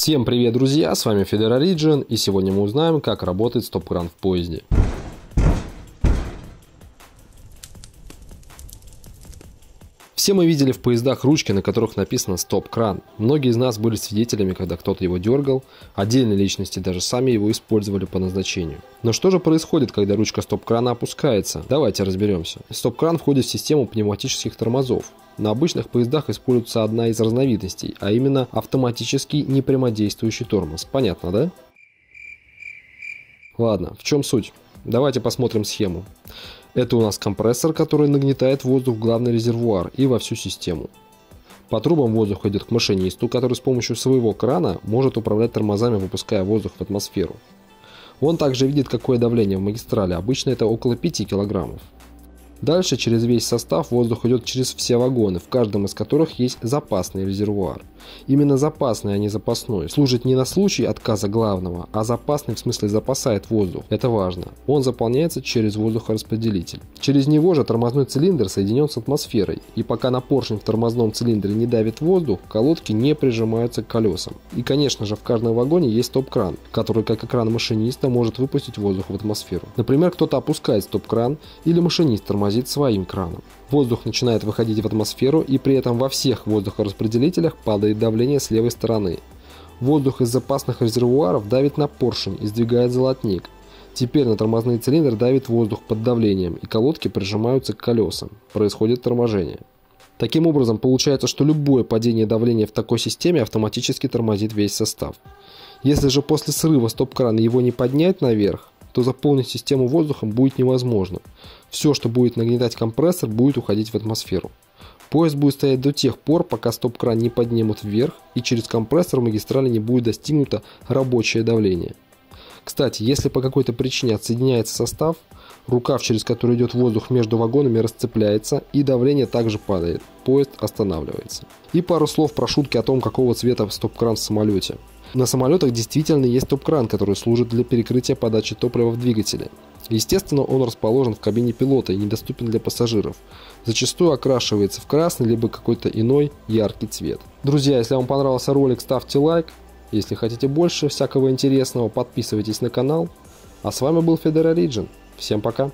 Всем привет, друзья! С вами Region, и сегодня мы узнаем, как работает стоп-кран в поезде. Все мы видели в поездах ручки, на которых написано «стоп-кран». Многие из нас были свидетелями, когда кто-то его дергал, отдельные личности даже сами его использовали по назначению. Но что же происходит, когда ручка стоп-крана опускается? Давайте разберемся. Стоп-кран входит в систему пневматических тормозов. На обычных поездах используется одна из разновидностей, а именно автоматический непрямодействующий тормоз. Понятно, да? Ладно, в чем суть? Давайте посмотрим схему. Это у нас компрессор, который нагнетает воздух в главный резервуар и во всю систему. По трубам воздух идет к машинисту, который с помощью своего крана может управлять тормозами, выпуская воздух в атмосферу. Он также видит, какое давление в магистрали, обычно это около 5 килограммов. Дальше через весь состав воздух идет через все вагоны, в каждом из которых есть запасный резервуар. Именно запасный, а не запасной. Служит не на случай отказа главного, а запасный в смысле запасает воздух. Это важно. Он заполняется через воздухораспределитель. Через него же тормозной цилиндр соединен с атмосферой. И пока на поршень в тормозном цилиндре не давит воздух, колодки не прижимаются к колесам. И конечно же в каждом вагоне есть стоп-кран, который как экран машиниста может выпустить воздух в атмосферу. Например, кто-то опускает стоп-кран или машинист тормозит тормозит своим краном. Воздух начинает выходить в атмосферу и при этом во всех воздухораспределителях падает давление с левой стороны. Воздух из запасных резервуаров давит на поршень и сдвигает золотник. Теперь на тормозный цилиндр давит воздух под давлением и колодки прижимаются к колесам. Происходит торможение. Таким образом, получается, что любое падение давления в такой системе автоматически тормозит весь состав. Если же после срыва стоп-крана его не поднять наверх, то заполнить систему воздухом будет невозможно. Все, что будет нагнетать компрессор, будет уходить в атмосферу. Поезд будет стоять до тех пор, пока стоп-кран не поднимут вверх и через компрессор магистрали не будет достигнуто рабочее давление. Кстати, если по какой-то причине отсоединяется состав, рукав, через который идет воздух между вагонами, расцепляется и давление также падает. Поезд останавливается. И пару слов про шутки о том, какого цвета стоп-кран в самолете. На самолетах действительно есть топ-кран, который служит для перекрытия подачи топлива в двигателе. Естественно, он расположен в кабине пилота и недоступен для пассажиров. Зачастую окрашивается в красный либо какой-то иной яркий цвет. Друзья, если вам понравился ролик, ставьте лайк. Если хотите больше всякого интересного, подписывайтесь на канал. А с вами был Fedora Region. Всем пока!